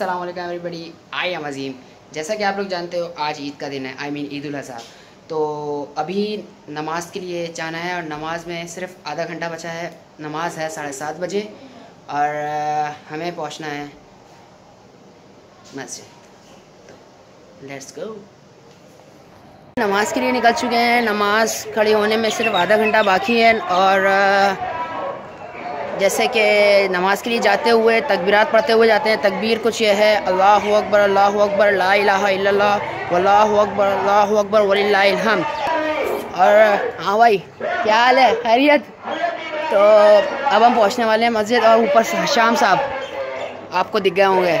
अस्सलाम वालेकुम everybody I am अजीम जैसा कि आप लोग जानते हो, आज ईद का दिन है। I mean Eid Azha. तो अभी नमाज़ के लिए जाना है और नमाज़ में सिर्फ़ आधा घंटा बचा है। नमाज़ है साढ़े सात बजे और हमें पहुँचना है मस्जिद। तो लेट्स गो नमाज़ के लिए निकल चुके हैं। नमाज़ खड़ी होने में सिर्फ़ आधा घंटा बाकी है और जैसे कि नमाज़ के लिए जाते हुए, तकबीरात पढ़ते हुए जाते हैं, तकबीर कुछ ये है, अल्लाह अकबर अल्लाह अकबर, ला वल्लाहु अकबर, अल्लाह अकबर हम्द। और हाँ भाई, क्या हाल है? खैरियत? तो अब हम पहुँचने वाले हैं मस्जिद और ऊपर शाम साहब, आपको दिख गए होंगे।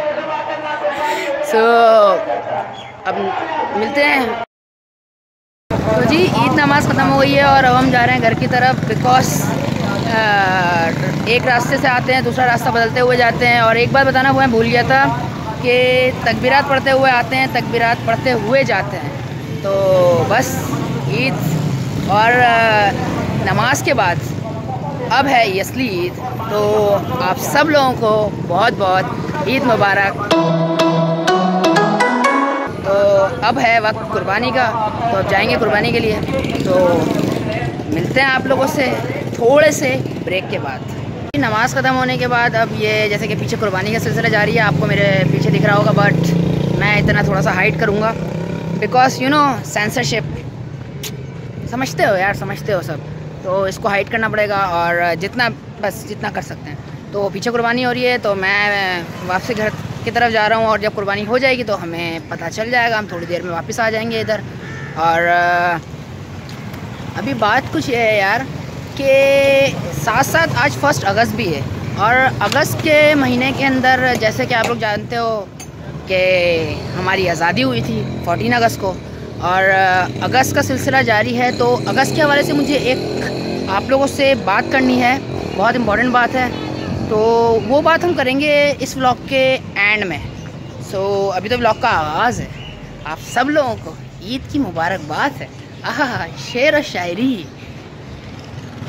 सो अब मिलते हैं। तो जी, ईद नमाज़ ख़त्म हो गई है और अब हम जा रहे हैं घर की तरफ़ बिकॉज़ एक रास्ते से आते हैं, दूसरा रास्ता बदलते हुए जाते हैं और एक बात बताना हुआ भूल गया था कि तकबीरात पढ़ते हुए आते हैं, तकबीरात पढ़ते हुए जाते हैं। तो बस ईद और नमाज़ के बाद अब है ये असली ईद तो आप सब लोगों को बहुत बहुत ईद मुबारक। तो अब है वक्त कुर्बानी का तो अब जाएँगे कुर्बानी के लिए। तो मिलते हैं आप लोगों से। थोड़े से ब्रेक के बाद। नमाज़ ख़त्म होने के बाद अब ये जैसे कि पीछे कुर्बानी का सिलसिला जारी है, आपको मेरे पीछे दिख रहा होगा बट मैं इतना थोड़ा सा हाइट करूँगा। बिकॉज़ यू नो सेंसरशिप समझते हो यार, समझते हो सब। तो इसको हाइट करना पड़ेगा और जितना, बस जितना कर सकते हैं। तो पीछे कुर्बानी हो रही है तो मैं वापसी घर की तरफ़ जा रहा हूँ और जब कुर्बानी हो जाएगी तो हमें पता चल जाएगा, हम थोड़ी देर में वापस आ जाएँगे इधर। और, अभी बात कुछ ये है यार कि साथ साथ आज फ़र्स्ट अगस्त भी है। और अगस्त के महीने के अंदर जैसे कि आप लोग जानते हो कि हमारी आज़ादी हुई थी 14 अगस्त को और अगस्त का सिलसिला जारी है तो अगस्त के हवाले से मुझे एक आप लोगों से बात करनी है। बहुत इम्पोर्टेंट बात है। तो वो बात हम करेंगे इस व्लॉग के एंड में। सो so, अभी तो व्लॉग का आगाज़ है। आप सब लोगों को ईद की मुबारकबाद है। आह शेर शायरी।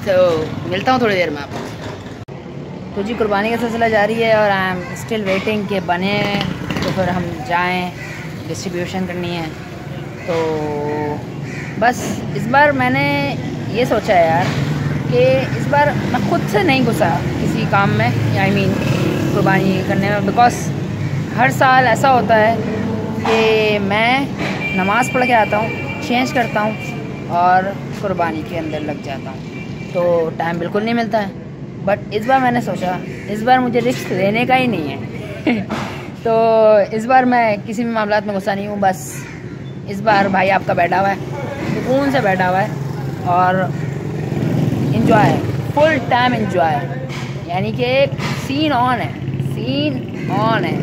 तो मिलता हूँ थोड़ी देर में आपको। तो जी कुर्बानी का सिलसिला जारी है और आई एम स्टिल वेटिंग के बने तो फिर हम जाएँ डिस्ट्रीब्यूशन करनी है। तो बस इस बार मैंने ये सोचा है यार कि इस बार मैं खुद से नहीं घुसा किसी काम में आई मीन कुर्बानी करने में बिकॉज़ हर साल ऐसा होता है कि मैं नमाज़ पढ़ के आता हूँ चेंज करता हूँ और कुर्बानी के अंदर लग जाता हूँ। तो टाइम बिल्कुल नहीं मिलता है। बट इस बार मैंने सोचा, इस बार मुझे रिस्क लेने का ही नहीं है। तो इस बार मैं किसी भी मामला में गुस्सा नहीं हूँ, बस इस बार भाई आपका बैठा हुआ है, सुकून से बैठा हुआ है और इन्जॉय फुल टाइम इन्जॉय यानी कि सीन ऑन है सीन ऑन है।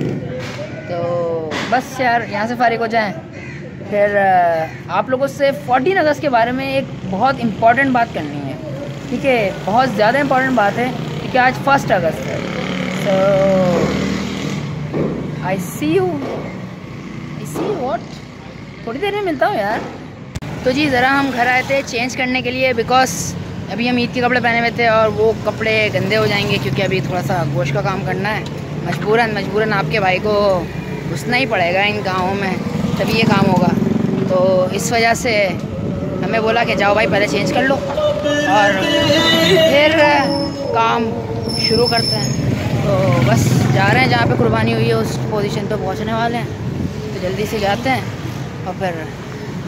तो बस यार, यहाँ से फारिग हो जाएँ। फिर आप लोगों से 14 अगस्त के बारे में एक बहुत इंपॉर्टेंट बात करनी है। ठीक है, बहुत ज़्यादा इम्पोर्टेंट बात है क्योंकि आज फ़र्स्ट अगस्त है। सो आई see you I see what थोड़ी देर में मिलता हूँ यार। तो जी, ज़रा हम घर आए थे चेंज करने के लिए बिकॉज़ अभी हम ईद के कपड़े पहने हुए थे और वो कपड़े गंदे हो जाएँगे क्योंकि अभी थोड़ा सा गोश्त का काम करना है। मजबूरन मजबूरन आपके भाई को घुसना ही पड़ेगा इन गाँवों में, तभी ये काम होगा। तो इस वजह से हमें बोला कि जाओ भाई पहले चेंज कर लो। और फिर काम शुरू करते हैं। तो बस जा रहे हैं जहाँ पे कुर्बानी हुई है उस पोजीशन पे पहुँचने वाले हैं। तो जल्दी से जाते हैं और फिर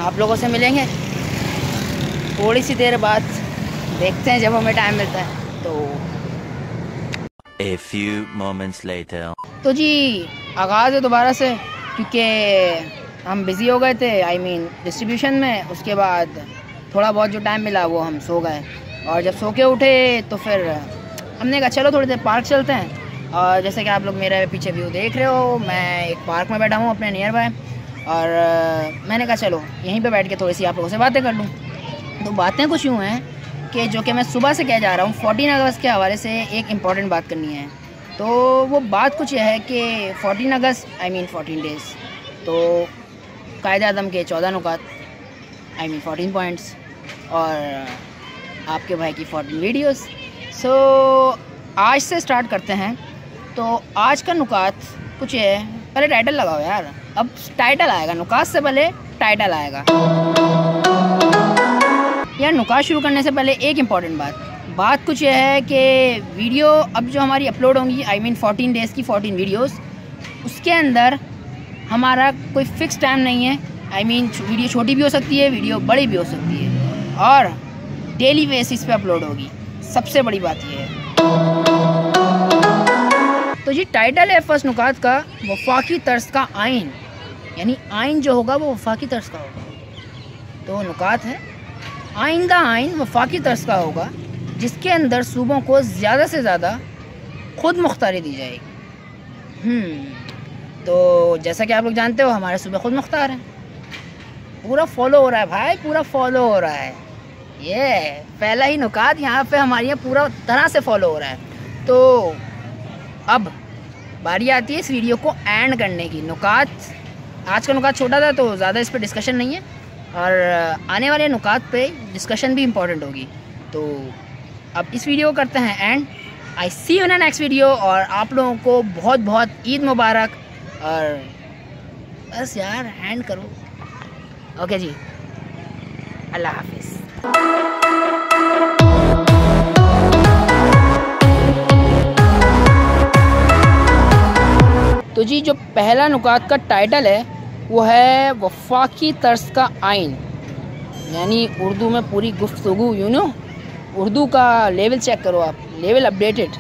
आप लोगों से मिलेंगे। थोड़ी सी देर बाद देखते हैं जब हमें टाइम मिलता है। तो A few moments later. तो जी आगाज़ है दोबारा से क्योंकि हम बिज़ी हो गए थे आई मीन डिस्ट्रीब्यूशन में, उसके बाद थोड़ा बहुत जो टाइम मिला वो हम सो गए। और जब सो के उठे तो फिर हमने कहा, चलो थोड़ी देर पार्क चलते हैं। और जैसे कि आप लोग मेरे पीछे व्यू देख रहे हो, मैं एक पार्क में बैठा हूँ अपने नियर बाय और मैंने कहा, चलो, यहीं पे बैठ के थोड़ी सी आप लोगों से बातें कर लूँ। तो बातें कुछ यूँ हैं कि जो कि मैं सुबह से कह जा रहा हूँ फोर्टीन अगस्त के हवाले से एक इंपॉर्टेंट बात करनी है। तो वो बात कुछ यह है कि फोर्टीन अगस्त आई मीन फोर्टीन डेज़ तो कायद आदम के चौदह नुकात आई मीन फोर्टीन पॉइंट्स और आपके भाई की फोर्टीन वीडियोस सो so, आज से स्टार्ट करते हैं. तो आज का नुकात कुछ है पहले टाइटल लगाओ यार. अब टाइटल आएगा नुकात से पहले टाइटल आएगा. यार नुकात शुरू करने से पहले एक इंपॉर्टेंट बात. बात कुछ यह है कि वीडियो अब जो हमारी अपलोड होंगी आई मीन फोर्टीन डेज़ की फोर्टीन वीडियोस उसके अंदर हमारा कोई फिक्स टाइम नहीं है। I I mean mean, video छोटी भी हो सकती है वीडियो बड़ी भी हो सकती है। और डेली बेसिस पे अपलोड होगी। सबसे बड़ी बात यह है। तो जी टाइटल है फ़र्स्ट नुकात का वफाकी तर्ज का आइन। यानी आइन जो होगा वो वफाकी तर्ज का होगा। तो नुकात है। आइंदा आइन वफाकी तर्ज का होगा जिसके अंदर सूबों को ज़्यादा से ज़्यादा खुद मुख्तारी दी जाएगी। हम्म, तो जैसा कि आप लोग जानते हो, हमारे सूबे खुद मुख्तार हैं। पूरा फॉलो हो रहा है भाई, पूरा फॉलो हो रहा है। ये पहला ही नुकात यहाँ पे हमारे यहाँ पूरा तरह से फॉलो हो रहा है। तो अब बारी आती है इस वीडियो को एंड करने की। नुकात, आज का नुकात छोटा था तो ज़्यादा इस पर डिस्कशन नहीं है। और आने वाले नुकात पे डिस्कशन भी इम्पोर्टेंट होगी। तो अब इस वीडियो को करते हैं and I see you in next video और आप लोगों को बहुत बहुत ईद मुबारक। और बस यार हैंड करो। ओके जी। अल्लाह हाफिज़। तो जी, जो पहला नुकात का टाइटल है, वो है वफाकी तर्स का आइन। यानी उर्दू में पूरी गुफ्तु यू नो उर्दू का लेवल चेक करो आप लेवल अपडेटेड